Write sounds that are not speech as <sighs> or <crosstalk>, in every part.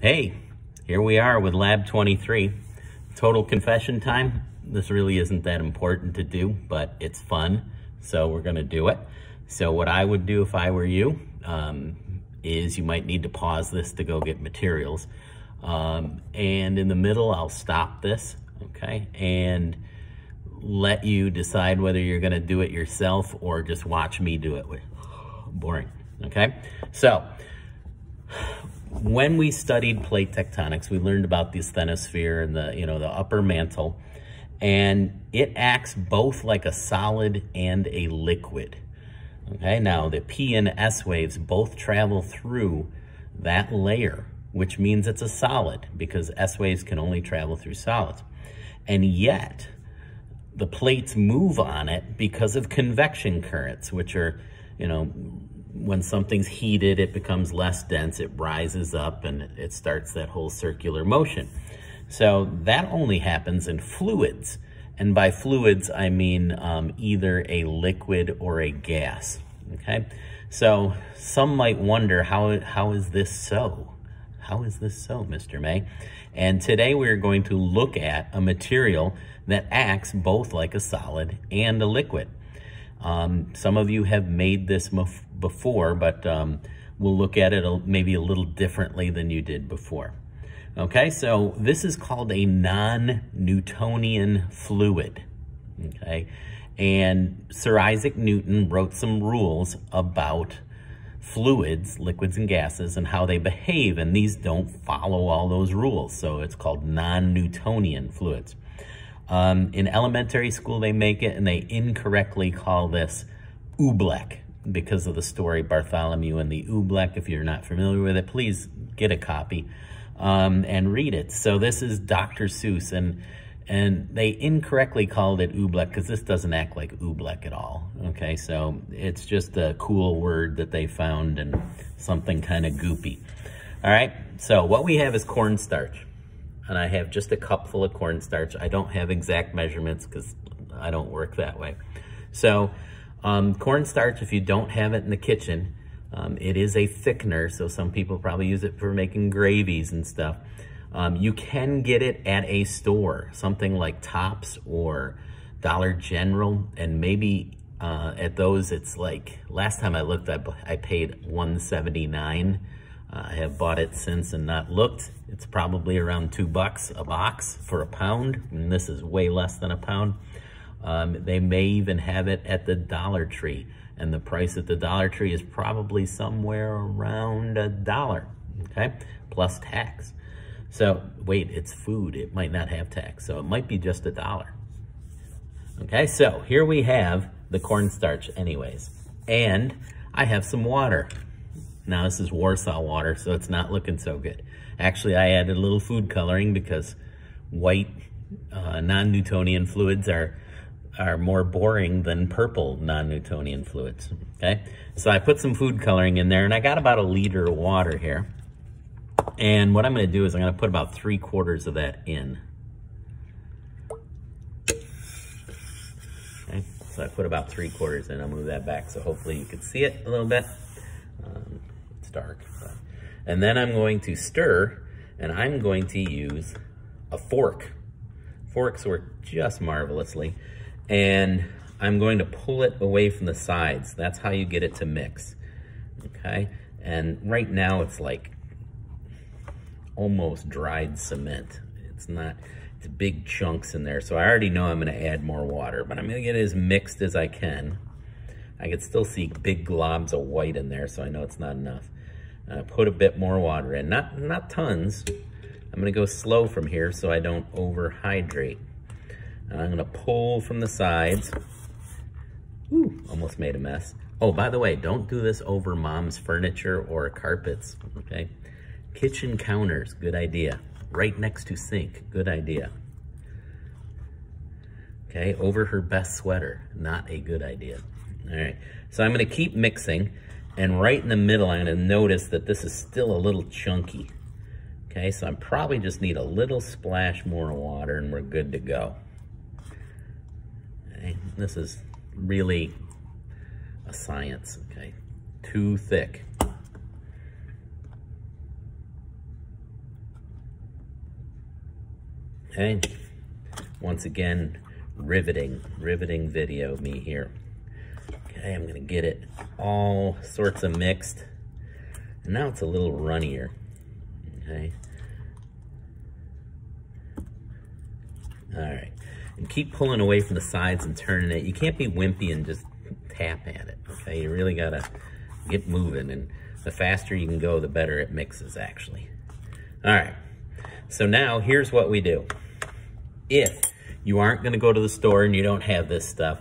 Hey, here we are with Lab 23. Total confession time. This really isn't that important to do, but it's fun, so we're gonna do it. So what I would do if I were you um, is you might need to pause this to go get materials. Um, and in the middle, I'll stop this, okay? And let you decide whether you're gonna do it yourself or just watch me do it. Boring, okay? So, when we studied plate tectonics, we learned about the asthenosphere and the, you know, the upper mantle, and it acts both like a solid and a liquid. Okay, now the P and S waves both travel through that layer, which means it's a solid because S waves can only travel through solids. And yet, the plates move on it because of convection currents, which are, you know, when something's heated, it becomes less dense, it rises up, and it starts that whole circular motion. So that only happens in fluids. And by fluids, I mean um, either a liquid or a gas, okay? So some might wonder, how, how is this so? How is this so, Mr. May? And today we're going to look at a material that acts both like a solid and a liquid. Um, some of you have made this before, but um, we'll look at it maybe a little differently than you did before. Okay, so this is called a non-Newtonian fluid, okay? And Sir Isaac Newton wrote some rules about fluids, liquids and gases, and how they behave, and these don't follow all those rules, so it's called non-Newtonian fluids. Um, in elementary school, they make it, and they incorrectly call this oobleck because of the story Bartholomew and the oobleck. If you're not familiar with it, please get a copy um, and read it. So this is Dr. Seuss, and and they incorrectly called it oobleck because this doesn't act like oobleck at all. Okay, so it's just a cool word that they found and something kind of goopy. All right, so what we have is cornstarch and I have just a cup full of cornstarch. I don't have exact measurements because I don't work that way. So um, cornstarch, if you don't have it in the kitchen, um, it is a thickener, so some people probably use it for making gravies and stuff. Um, you can get it at a store, something like Tops or Dollar General, and maybe uh, at those it's like, last time I looked, I, I paid 179 uh, I have bought it since and not looked. It's probably around two bucks a box for a pound, and this is way less than a pound. Um, they may even have it at the Dollar Tree, and the price at the Dollar Tree is probably somewhere around a dollar, okay, plus tax. So, wait, it's food. It might not have tax, so it might be just a dollar. Okay, so here we have the cornstarch anyways, and I have some water. Now this is Warsaw water, so it's not looking so good. Actually, I added a little food coloring because white uh, non-Newtonian fluids are are more boring than purple non-Newtonian fluids, okay? So I put some food coloring in there and I got about a liter of water here. And what I'm gonna do is I'm gonna put about three quarters of that in. Okay, so I put about three quarters in. I'll move that back so hopefully you can see it a little bit. Um, it's dark. But. And then I'm going to stir, and I'm going to use a fork. Forks work just marvelously. And I'm going to pull it away from the sides. That's how you get it to mix, okay? And right now it's like almost dried cement. It's not, it's big chunks in there. So I already know I'm gonna add more water, but I'm gonna get it as mixed as I can. I can still see big globs of white in there, so I know it's not enough. Uh, put a bit more water in, not, not tons. I'm gonna go slow from here so I don't overhydrate. And I'm gonna pull from the sides. Ooh, almost made a mess. Oh, by the way, don't do this over mom's furniture or carpets, okay? Kitchen counters, good idea. Right next to sink, good idea. Okay, over her best sweater, not a good idea. All right, so I'm gonna keep mixing. And right in the middle, I'm gonna notice that this is still a little chunky. Okay, so I probably just need a little splash more water and we're good to go. This is really a science, okay? Too thick. Okay. Once again, riveting, riveting video me here. Okay, I'm gonna get it all sorts of mixed. And now it's a little runnier, okay? All right, keep pulling away from the sides and turning it. You can't be wimpy and just tap at it, okay? You really gotta get moving, and the faster you can go, the better it mixes, actually. All right, so now here's what we do. If you aren't gonna go to the store and you don't have this stuff,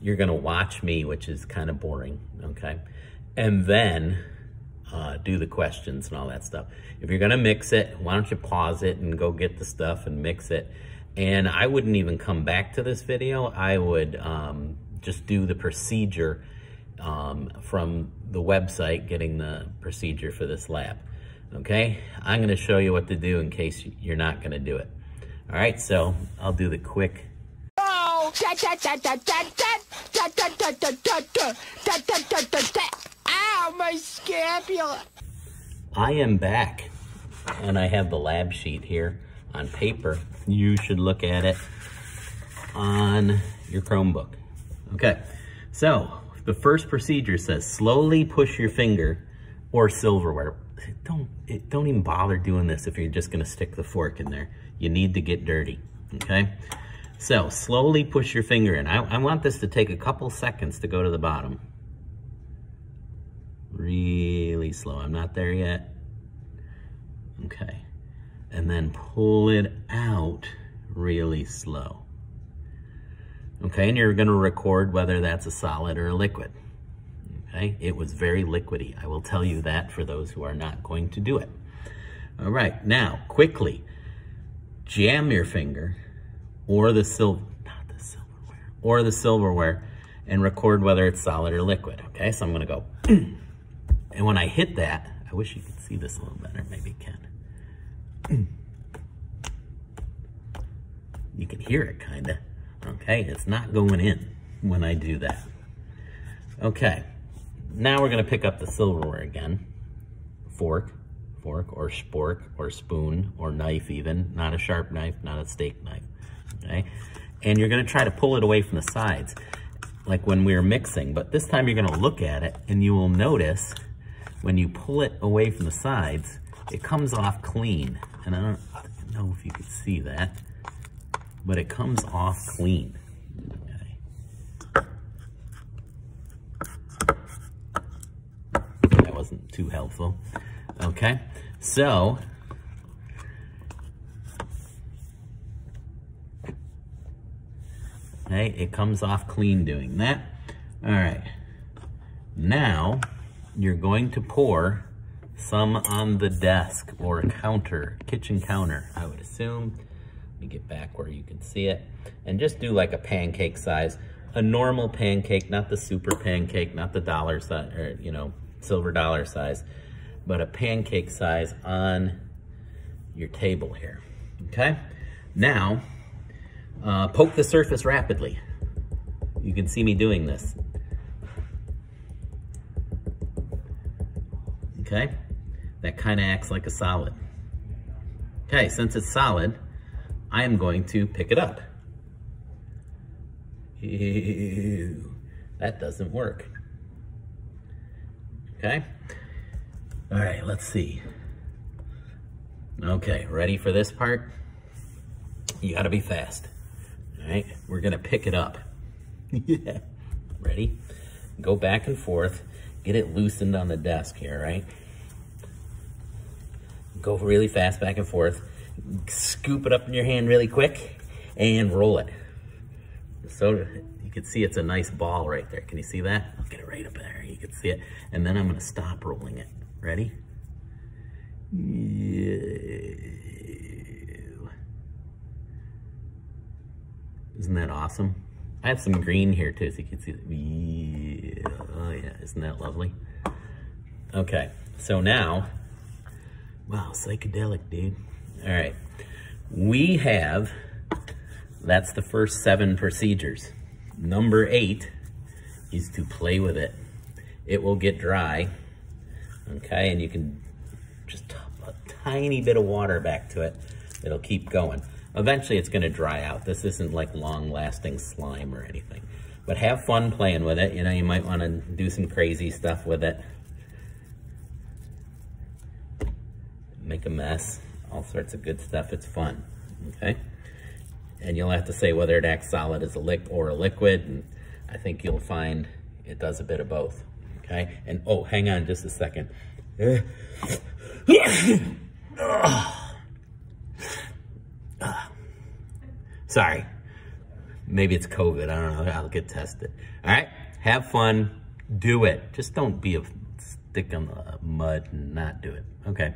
you're gonna watch me, which is kind of boring, okay? And then uh, do the questions and all that stuff. If you're gonna mix it, why don't you pause it and go get the stuff and mix it. And I wouldn't even come back to this video. I would um, just do the procedure um, from the website, getting the procedure for this lab. Okay, I'm gonna show you what to do in case you're not gonna do it. All right, so I'll do the quick. Ow, my scapula. I am back and I have the lab sheet here on paper. You should look at it on your Chromebook. Okay, so the first procedure says slowly push your finger or silverware. Don't, don't even bother doing this if you're just gonna stick the fork in there. You need to get dirty, okay? So slowly push your finger in. I, I want this to take a couple seconds to go to the bottom. Really slow, I'm not there yet. Okay, and then pull it out really slow. Okay, and you're gonna record whether that's a solid or a liquid. Okay, it was very liquidy. I will tell you that for those who are not going to do it. All right, now quickly, jam your finger or the silver, not the silverware, or the silverware and record whether it's solid or liquid. Okay, so I'm gonna go, <clears throat> and when I hit that, I wish you could see this a little better, maybe can. You can hear it kinda, okay? It's not going in when I do that. Okay, now we're gonna pick up the silverware again. Fork, fork or spork or spoon or knife even, not a sharp knife, not a steak knife, okay? And you're gonna try to pull it away from the sides, like when we were mixing, but this time you're gonna look at it and you will notice when you pull it away from the sides, it comes off clean. And I don't know if you can see that, but it comes off clean. That wasn't too helpful. Okay, so okay, it comes off clean doing that. All right, now you're going to pour some on the desk or counter, kitchen counter, I would assume. Let me get back where you can see it. And just do like a pancake size, a normal pancake, not the super pancake, not the dollar size, or you know, silver dollar size but a pancake size on your table here, okay? Now, uh, poke the surface rapidly. You can see me doing this. Okay, that kind of acts like a solid. Okay, since it's solid, I am going to pick it up. Ew, that doesn't work. Okay, all right, let's see. Okay, ready for this part? You gotta be fast. All right, we're gonna pick it up. <laughs> yeah. Ready? Go back and forth. Get it loosened on the desk here, right? Go really fast back and forth. Scoop it up in your hand really quick and roll it. So you can see it's a nice ball right there. Can you see that? I'll get it right up there. You can see it. And then I'm gonna stop rolling it. Ready? Isn't that awesome? I have some green here too, so you can see. Oh yeah, isn't that lovely? Okay, so now, wow, psychedelic, dude. All right, we have, that's the first seven procedures. Number eight is to play with it. It will get dry okay? And you can just top a tiny bit of water back to it. It'll keep going. Eventually it's gonna dry out. This isn't like long lasting slime or anything. But have fun playing with it. You know, you might wanna do some crazy stuff with it. Make a mess, all sorts of good stuff. It's fun, okay? And you'll have to say whether it acts solid as a lick or a liquid. And I think you'll find it does a bit of both, okay? And oh, hang on just a second. <sighs> Sorry. Maybe it's COVID. I don't know. I'll get tested. All right. Have fun. Do it. Just don't be a stick in the mud and not do it. Okay.